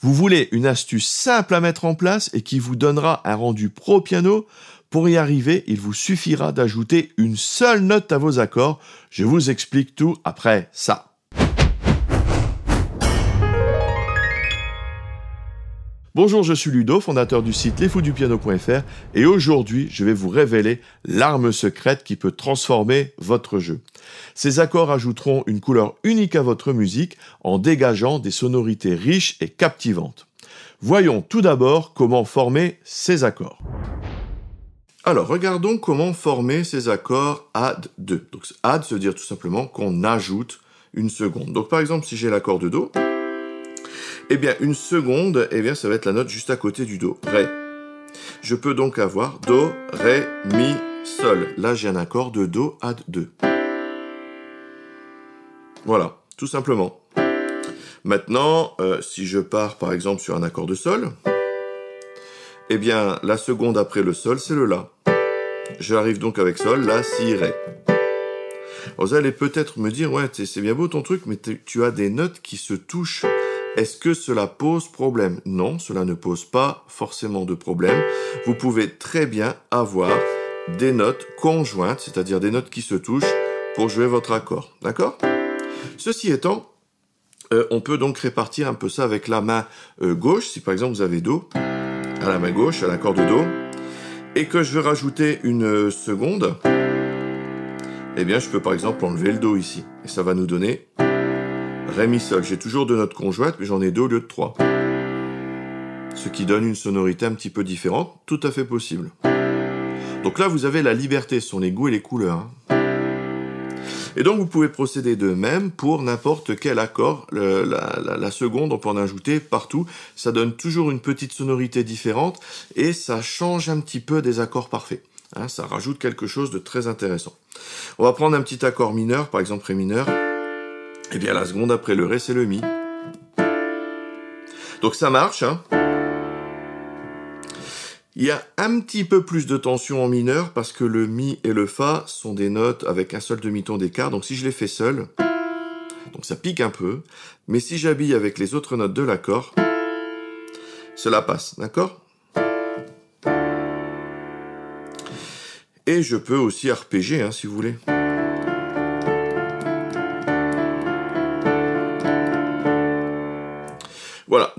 Vous voulez une astuce simple à mettre en place et qui vous donnera un rendu pro piano Pour y arriver, il vous suffira d'ajouter une seule note à vos accords. Je vous explique tout après ça. Bonjour, je suis Ludo, fondateur du site lesfousdupiano.fr et aujourd'hui, je vais vous révéler l'arme secrète qui peut transformer votre jeu. Ces accords ajouteront une couleur unique à votre musique en dégageant des sonorités riches et captivantes. Voyons tout d'abord comment former ces accords. Alors, regardons comment former ces accords add 2. Donc, add, se dire tout simplement qu'on ajoute une seconde. Donc, par exemple, si j'ai l'accord de Do, eh bien, une seconde, eh bien, ça va être la note juste à côté du Do, Ré. Je peux donc avoir Do, Ré, Mi, Sol. Là, j'ai un accord de Do add 2. Voilà, tout simplement. Maintenant, euh, si je pars par exemple sur un accord de Sol, eh bien, la seconde après le Sol, c'est le La. J'arrive donc avec Sol, La, Si, Ré. Vous allez peut-être me dire, ouais, c'est bien beau ton truc, mais tu as des notes qui se touchent est-ce que cela pose problème? Non, cela ne pose pas forcément de problème. Vous pouvez très bien avoir des notes conjointes, c'est-à-dire des notes qui se touchent pour jouer votre accord. D'accord? Ceci étant, euh, on peut donc répartir un peu ça avec la main euh, gauche. Si par exemple vous avez Do à la main gauche, à l'accord de Do, et que je veux rajouter une euh, seconde, eh bien je peux par exemple enlever le Do ici. Et ça va nous donner Ré, Mi, Sol. J'ai toujours deux notes conjointes, mais j'en ai deux au lieu de trois. Ce qui donne une sonorité un petit peu différente, tout à fait possible. Donc là, vous avez la liberté, ce sont les goûts et les couleurs. Hein. Et donc, vous pouvez procéder de même pour n'importe quel accord. la, seconde, on peut en ajouter partout. Ça donne toujours une petite sonorité différente et ça change un petit peu des accords parfaits. Hein. ça rajoute quelque chose de très intéressant. On va prendre un petit accord mineur, par exemple Ré mineur. Et eh bien la seconde après le Ré, c'est le Mi. Donc ça marche. Hein il y a un petit peu plus de tension en mineur parce que le Mi et le Fa sont des notes avec un seul demi-ton d'écart. Donc si je les fais seul, donc ça pique un peu. Mais si j'habille avec les autres notes de l'accord, cela passe, d'accord? Et je peux aussi arpéger, hein, si vous voulez.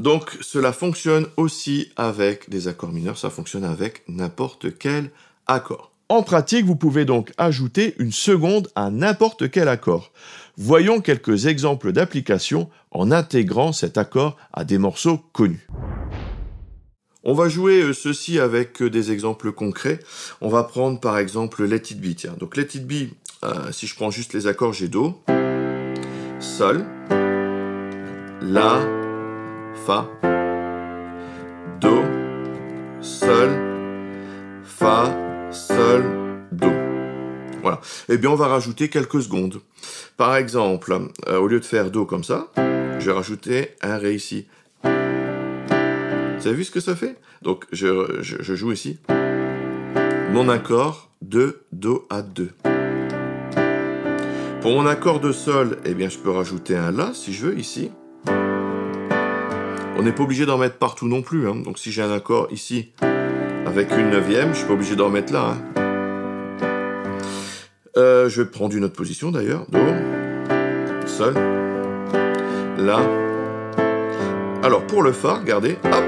Donc cela fonctionne aussi avec des accords mineurs, ça fonctionne avec n'importe quel accord. En pratique, vous pouvez donc ajouter une seconde à n'importe quel accord. Voyons quelques exemples d'applications en intégrant cet accord à des morceaux connus. On va jouer euh, ceci avec euh, des exemples concrets. On va prendre par exemple Let It Be. Tiens. Donc Let It Be, euh, si je prends juste les accords, j'ai Do, Sol, La, Fa, Do, Sol, Fa, Sol, Do. Voilà. Eh bien, on va rajouter quelques secondes. Par exemple, euh, au lieu de faire Do comme ça, je vais rajouter un Ré ici. Vous avez vu ce que ça fait? Donc, je, je, joue ici. Mon accord de Do à 2. Pour mon accord de Sol, eh bien, je peux rajouter un La si je veux ici. On n'est pas obligé d'en mettre partout non plus. Hein. Donc si j'ai un accord ici avec une neuvième, je suis pas obligé d'en mettre là. Hein. Euh, je vais prendre une autre position d'ailleurs. Do, Sol, La. Alors pour le Fa, regardez, hop.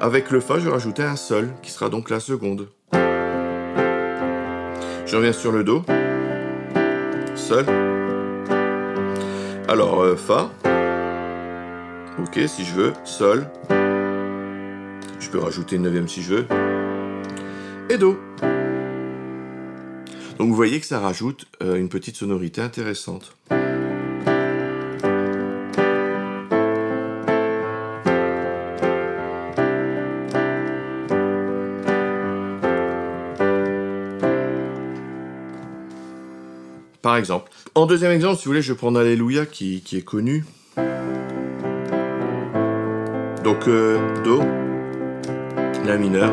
Avec le Fa, je vais rajouter un Sol, qui sera donc la seconde. Je reviens sur le Do. Sol. Alors, euh, Fa. Ok, si je veux, Sol. Je peux rajouter une neuvième si je veux. Et Do. Donc vous voyez que ça rajoute euh, une petite sonorité intéressante. Par exemple. En deuxième exemple, si vous voulez, je vais prendre Alléluia qui, qui est connu. Donc euh, Do, La mineur.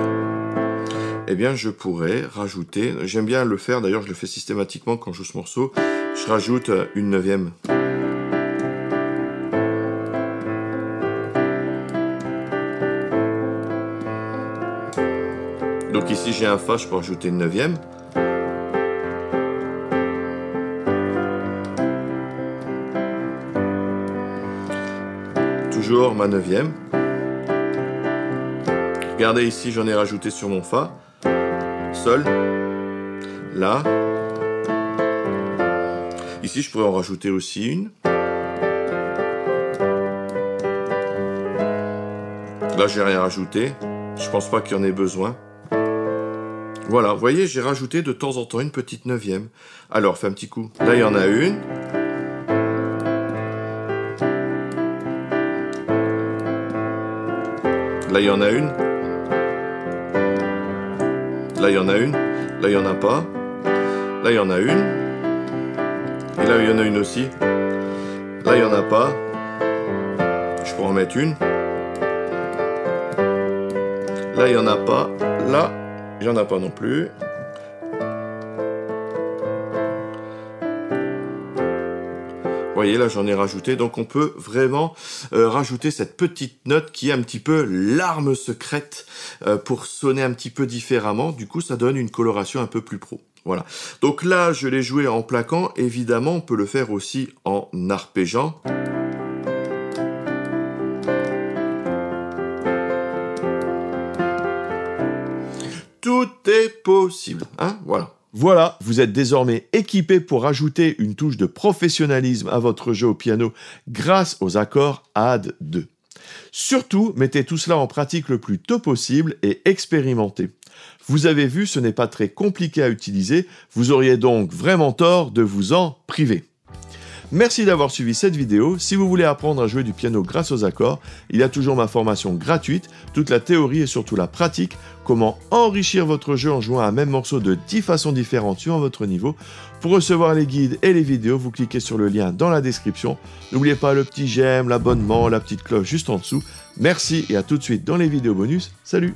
Eh bien, je pourrais rajouter, j'aime bien le faire, d'ailleurs je le fais systématiquement quand je joue ce morceau, je rajoute une neuvième. Donc ici j'ai un Fa, je peux rajouter une neuvième. Toujours ma neuvième. Regardez ici, j'en ai rajouté sur mon Fa. Sol. Là. Ici, je pourrais en rajouter aussi une. Là, j'ai rien rajouté. Je pense pas qu'il y en ait besoin. Voilà, vous voyez, j'ai rajouté de temps en temps une petite neuvième. Alors, fais un petit coup. Là, il y en a une. Là, il y en a une. Là, il y en a une. Là, il n'y en a pas. Là, il y en a une. Et là, il y en a une aussi. Là, il n'y en a pas. Je pourrais en mettre une. Là, il n'y en a pas. Là, il n'y en a pas non plus. Voyez, là, j'en ai rajouté. Donc, on peut vraiment euh, rajouter cette petite note qui est un petit peu l'arme secrète euh, pour sonner un petit peu différemment. Du coup, ça donne une coloration un peu plus pro. Voilà. Donc là, je l'ai joué en plaquant. Évidemment, on peut le faire aussi en arpégeant. Tout est possible. Hein voilà. Voilà, vous êtes désormais équipé pour ajouter une touche de professionnalisme à votre jeu au piano grâce aux accords AD 2. Surtout, mettez tout cela en pratique le plus tôt possible et expérimentez. Vous avez vu, ce n'est pas très compliqué à utiliser, vous auriez donc vraiment tort de vous en priver. Merci d'avoir suivi cette vidéo. Si vous voulez apprendre à jouer du piano grâce aux accords, il y a toujours ma formation gratuite, toute la théorie et surtout la pratique, comment enrichir votre jeu en jouant un même morceau de 10 façons différentes suivant votre niveau. Pour recevoir les guides et les vidéos, vous cliquez sur le lien dans la description. N'oubliez pas le petit j'aime, l'abonnement, la petite cloche juste en dessous. Merci et à tout de suite dans les vidéos bonus. Salut